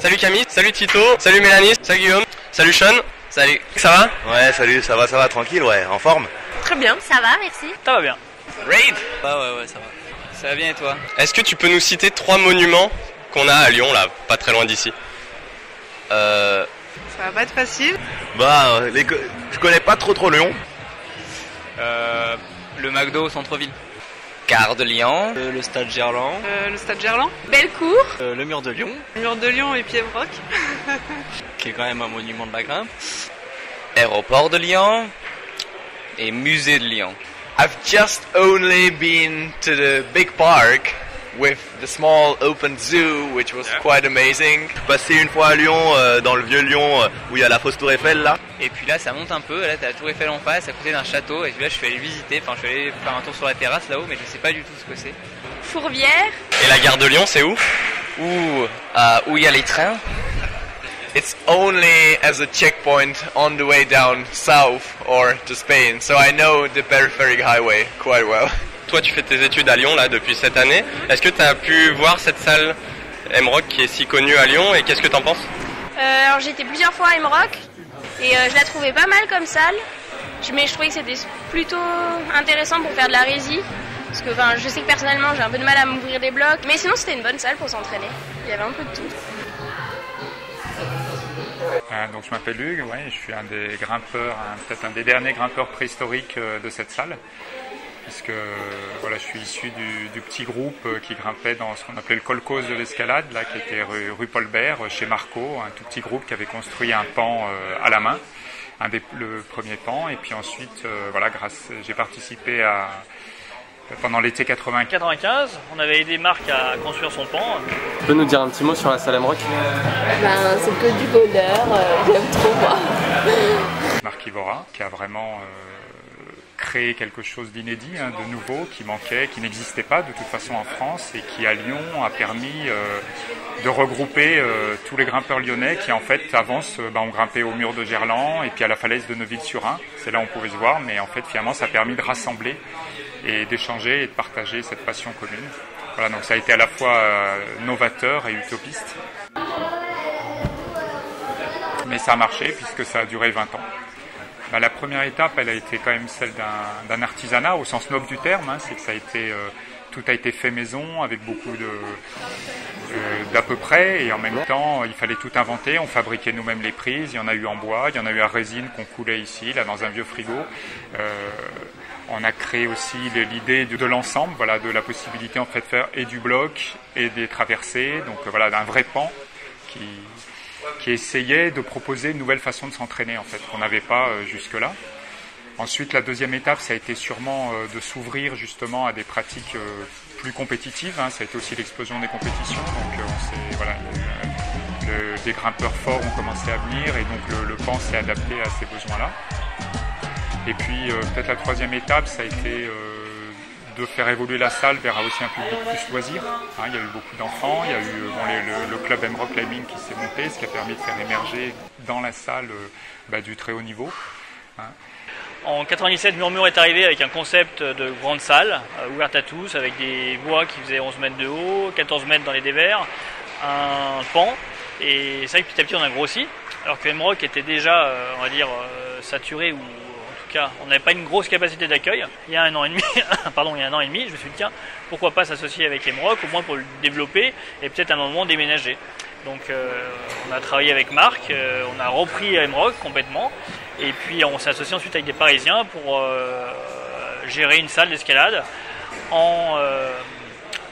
Salut Camille, salut Tito, salut Mélanie, salut Guillaume, salut Sean, salut. Ça va? Ouais, salut, ça va, ça va, tranquille, ouais, en forme. Très bien. Ça va, merci. Ça va bien. Raid Ouais, ouais, ouais, ça va. Ça va bien et toi? Est-ce que tu peux nous citer trois monuments qu'on a à Lyon, là, pas très loin d'ici? Euh. Ça va pas être facile. Bah, les co- je connais pas trop trop Lyon. euh, Le McDo au centre-ville. Gare de Lyon, Euh, le stade Gerland. Euh, le stade Gerland, Bellecour. Euh, le mur de Lyon, le mur de Lyon et Pièvroc. qui est quand même un monument de la grimpe. aéroport de Lyon et musée de Lyon. I've just only been to the big park with the small open zoo, which was quite amazing. Je suis passé une fois à Lyon, euh, dans le vieux Lyon, euh, où il y a la fausse tour Eiffel là. Et puis là, ça monte un peu. Là, t'as la Tour Eiffel en face, à côté d'un château. Et puis là, je suis allé visiter. Enfin, je suis allé faire un tour sur la terrasse là-haut, mais je sais pas du tout ce que c'est. Fourvière. Et la gare de Lyon, c'est où? Où, euh, où il y a les trains? It's only as a checkpoint on the way down south or to Spain, so I know the peripheric highway quite well. Toi, tu fais tes études à Lyon, là, depuis cette année. Est-ce que tu as pu voir cette salle M-Rock qui est si connue à Lyon et qu'est-ce que t'en penses? Euh, alors été plusieurs fois à Emerauc et euh, je la trouvais pas mal comme salle. Je- Mais je trouvais que c'était plutôt intéressant pour faire de la résie. Parce que enfin, je sais que personnellement j'ai un peu de mal à m'ouvrir des blocs. Mais sinon c'était une bonne salle pour s'entraîner. Il y avait un peu de tout. Euh, donc je m'appelle Hugues, ouais, je suis un des grimpeurs, peut-être un des derniers grimpeurs préhistoriques euh, de cette salle, puisque voilà, je suis issu du, du petit groupe euh, qui grimpait dans ce qu'on appelait le colcos de l'escalade, là, qui était rue, rue Paul Bert, euh, chez Marco, un tout petit groupe qui avait construit un pan euh, à la main, un des, le premier pan, et puis ensuite, euh, voilà, grâce, j'ai participé à pendant l'été 80 95, on avait aidé Marc à construire son pan. Tu peux nous dire un petit mot sur la salle M-Rock Ben, c'est que du bonheur, j'aime trop moi. Marc Ivora, qui a vraiment euh, créé quelque chose d'inédit, hein, de nouveau, qui manquait, qui n'existait pas de toute façon en France, et qui à Lyon a permis euh, de regrouper euh, tous les grimpeurs lyonnais qui en fait avant se- ben, ont grimpé au mur de Gerland et puis à la falaise de Neuville-sur-Ain. C'est là où on pouvait se voir, mais en fait finalement ça a permis de rassembler et d'échanger et de partager cette passion commune. Voilà, donc ça a été à la fois euh, novateur et utopiste. Mais ça a marché puisque ça a duré 20 ans. Bah, la première étape, elle a été quand même celle d'un artisanat au sens noble du terme. hein. c'est que ça a été, euh, tout a été fait maison avec beaucoup de euh, d'à peu près et en même temps il fallait tout inventer. On fabriquait nous-mêmes les prises. Il y en a eu en bois, il y en a eu à résine qu'on coulait ici, là dans un vieux frigo. Euh, on a créé aussi l'idée de, de l'ensemble, voilà, de la possibilité en fait de faire et du bloc et des traversées, donc euh, voilà, d'un vrai pan qui, qui essayait de proposer une nouvelle façon de s'entraîner en fait qu'on n'avait pas euh, jusque-là. Ensuite, la deuxième étape, ça a été sûrement euh, de s'ouvrir justement à des pratiques euh, plus compétitives. hein. Ça a été aussi l'explosion des compétitions. Donc, voilà, des grimpeurs forts ont commencé à venir et donc le, le pan s'est adapté à ces besoins-là. Et puis, peut-être la troisième étape, ça a été de faire évoluer la salle vers aussi un public plus loisir. Hein, il y a eu beaucoup d'enfants, il y a eu le, club M-Rock Climbing qui s'est monté, ce qui a permis de faire émerger dans la salle euh, bah, du très haut niveau. hein. En 97, Murmure est arrivé avec un concept de grande salle, euh, ouverte à tous, avec des voies qui faisaient 11 mètres de haut, 14 mètres dans les dévers, un pan. Et c'est vrai que petit à petit on a grossi, alors que M-Rock était déjà, euh, on va dire, saturé, ou on n'avait pas une grosse capacité d'accueil. Il y a un an et demi, pardon, il y a un an et demi, je me suis dit, tiens, pourquoi pas s'associer avec M-Rock, au moins pour le développer, et peut-être à un moment déménager. Donc euh, on a travaillé avec Marc, euh, on a repris M-Rock complètement, et puis on s'est associé ensuite avec des Parisiens pour euh, gérer une salle d'escalade en,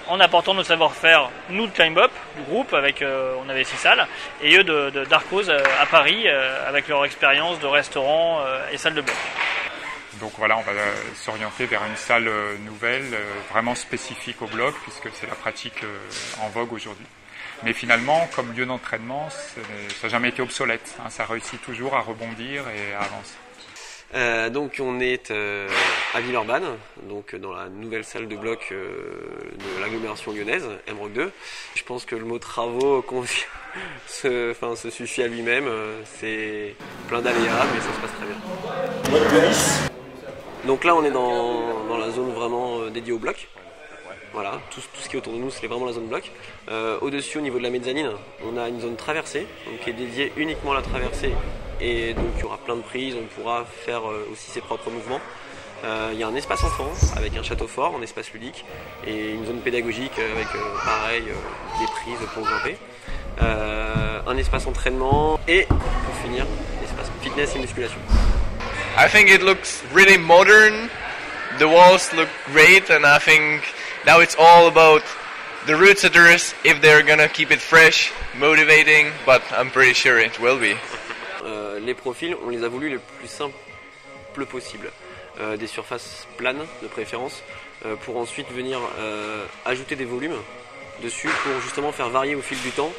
en apportant nos savoir-faire, nous de Climb Up, du groupe, avec, euh, on avait six salles, et eux de, de euh, à Paris, euh, avec leur expérience de restaurant et salle de bloc. Donc voilà, on va s'orienter vers une salle nouvelle, vraiment spécifique au bloc, puisque c'est la pratique en vogue aujourd'hui. Mais finalement, comme lieu d'entraînement, ça n'a jamais été obsolète. hein. ça réussit toujours à rebondir et à avancer. Euh, donc on est euh, à Villeurbanne, donc dans la nouvelle salle de bloc euh, de l'agglomération lyonnaise, MROC 2. Je pense que le mot travaux convient- se, enfin, se suffit à lui-même. euh, C'est plein d'aléas, mais ça se passe très bien. Donc là on est dans, la zone vraiment euh, dédiée au bloc. Voilà, tout, tout ce qui est autour de nous, c'est vraiment la zone bloc. Euh, Au-dessus, au niveau de la mezzanine, on a une zone traversée, donc qui est dédiée uniquement à la traversée. Et donc il y aura plein de prises, on pourra faire euh, aussi ses propres mouvements. Euh, Il y a un espace enfant avec un château fort, un espace ludique et une zone pédagogique avec euh, pareil euh, des prises pour grimper. Euh, un espace entraînement et pour finir, espace fitness et musculation. I think it looks really modern. The walls look great, and I think now it's all about the root setters if they're gonna keep it fresh, motivating. But I'm pretty sure it will be. Euh, les profils, on les a voulu le plus simple possible. Euh, des surfaces planes de préférence, euh, pour ensuite venir ajouter des volumes dessus pour justement faire varier au fil du temps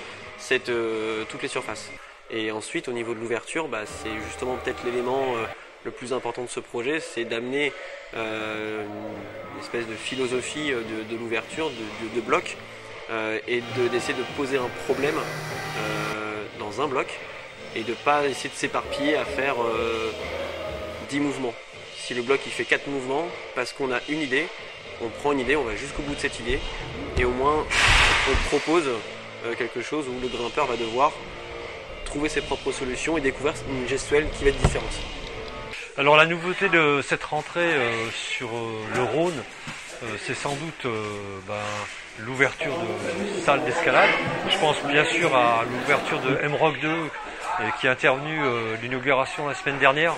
toutes les surfaces. Et ensuite au niveau de l'ouverture, bah, c'est justement peut-être l'élément le plus important de ce projet, c'est d'amener une espèce de philosophie de, l'ouverture, de, de, de bloc, euh, et de- d'essayer de poser un problème dans un bloc et de pas essayer de s'éparpiller à faire euh, 10 mouvements. Si le bloc il fait 4 mouvements, parce qu'on a une idée, on prend une idée, on va jusqu'au bout de cette idée, et au moins on propose euh, quelque chose où le grimpeur va devoir trouver ses propres solutions et découvrir une gestuelle qui va être différente. Alors la nouveauté de cette rentrée euh, sur euh, le Rhône, euh, c'est sans doute euh, ben, l'ouverture de salles d'escalade. Je pense bien sûr à l'ouverture de M-Rock 2 qui est intervenu euh, l'inauguration la semaine dernière.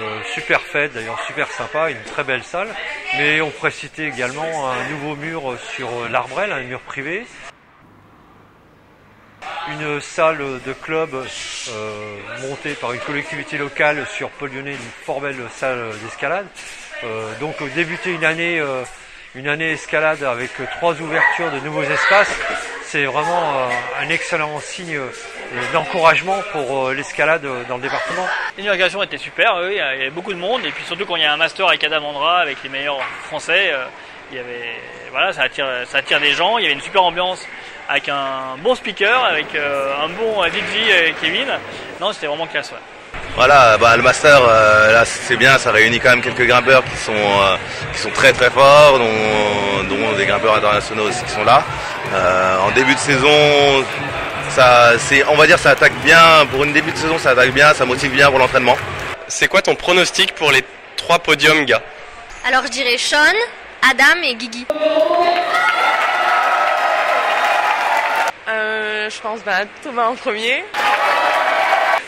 Euh, super fête, d'ailleurs super sympa, une très belle salle. Mais on pourrait citer également un nouveau mur sur euh, l'Arbrel, un mur privé, une salle de club montée par une collectivité locale sur Lyonnais, une fort belle salle d'escalade. Donc débuter une année, une année escalade avec trois ouvertures de nouveaux espaces, c'est vraiment euh, un excellent signe euh, d'encouragement pour euh, l'escalade euh, dans le département. L'inauguration était super, oui, il y avait beaucoup de monde, et puis surtout quand il y a un master avec Adam Andra, avec les meilleurs français, euh, il y avait, voilà, ça attire, ça attire des gens, il y avait une super ambiance avec un bon speaker, avec euh, un bon DJ Kevin. Non, c'était vraiment classe, ouais. Voilà, bah, le master, euh, là c'est bien, ça réunit quand même quelques grimpeurs qui sont, euh, qui sont très très forts, dont, dont des grimpeurs internationaux aussi qui sont là. Euh, en début de saison, ça, c'est, on va dire ça attaque bien, pour une début de saison ça attaque bien, ça motive bien pour l'entraînement. C'est quoi ton pronostic pour les trois podiums, gars? Alors je dirais Sean, Adam et Guigui. Euh, je pense bah, Thomas en premier.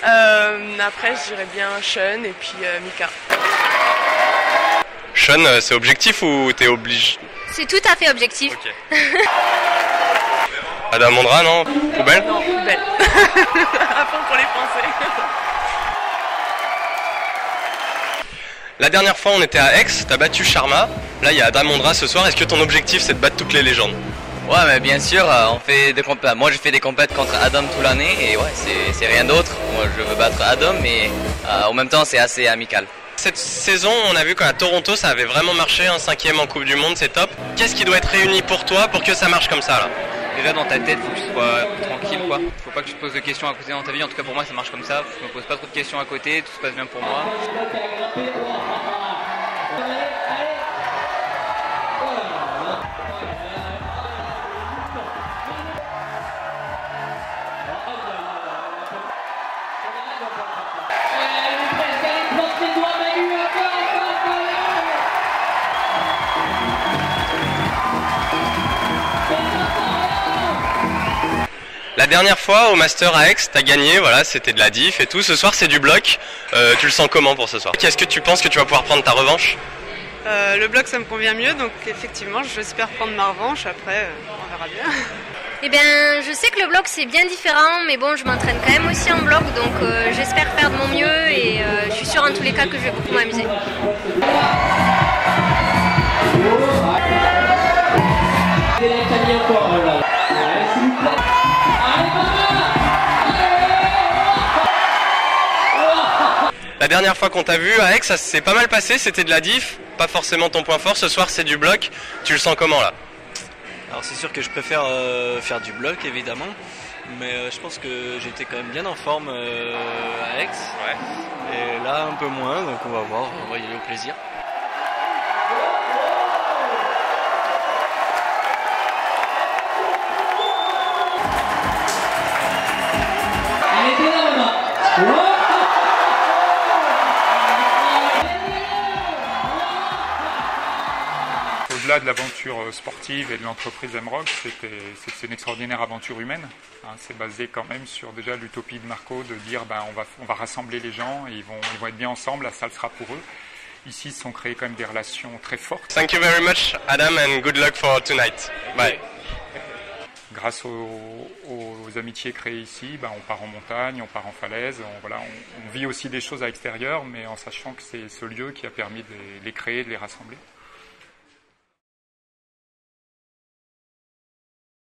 Euh, après, je dirais bien Sean et puis euh, Mika. Sean, c'est objectif ou t'es obligé C'est tout à fait objectif. Mondra, non Poubelle Non, belle. à fond pour les Français. La dernière fois, on était à Aix, t'as battu Sharma. Là, il y a Adam Mondra ce soir. Est-ce que ton objectif, c'est de battre toutes les légendes Ouais, mais bien sûr, euh, on fait des compètes. Moi, je fais des compètes contre Adam toute l'année et ouais, c'est- c'est rien d'autre. Moi, je veux battre Adam, mais euh, en même temps, c'est assez amical. Cette saison, on a vu qu'à Toronto, ça avait vraiment marché. Un cinquième en Coupe du Monde, c'est top. Qu'est-ce qui doit être réuni pour toi pour que ça marche comme ça là? Déjà dans ta tête, faut que tu sois tranquille, quoi. Faut pas que tu te poses de questions à côté dans ta vie. En tout cas, pour moi, ça marche comme ça. Je me pose pas trop de questions à côté, tout se passe bien pour moi. La dernière fois au Master à Aix, t'as gagné, voilà, c'était de la diff et tout. Ce soir, c'est du bloc. Euh, tu le sens comment pour ce soir? Est-ce que tu penses que tu vas pouvoir prendre ta revanche? Euh, le bloc, ça me convient mieux, donc effectivement, j'espère prendre ma revanche. Après, euh, on verra bien. Eh bien, je sais que le bloc c'est bien différent, mais bon, je m'entraîne quand même aussi en bloc, donc euh, j'espère faire de mon mieux et euh, je suis sûre en tous les cas que je vais beaucoup m'amuser. Dernière fois qu'on t'a vu à Aix, ça s'est pas mal passé. C'était de la diff, pas forcément ton point fort. Ce soir, c'est du bloc. Tu le sens comment là Alors c'est sûr que je préfère euh, faire du bloc évidemment, mais euh, je pense que j'étais quand même bien en forme euh, à Aix. Et là un peu moins, donc on va voir, on va y aller au plaisir. Au-delà de l'aventure euh, sportive et de l'entreprise Emrock, c'était c'est une extraordinaire aventure humaine. Hein. c'est basé quand même sur déjà l'utopie de Marco de dire ben, on, va, on va rassembler les gens et ils vont, ils vont être bien ensemble, la salle sera pour eux. Ici, se sont créées quand même des relations très fortes. Thank you very much, Adam, and good luck for tonight. Bye. Grâce aux, aux amitiés créées ici, ben, on part en montagne, on part en falaise, on, voilà, on, on vit aussi des choses à l'extérieur, mais en sachant que c'est ce lieu qui a permis de les créer, de les rassembler.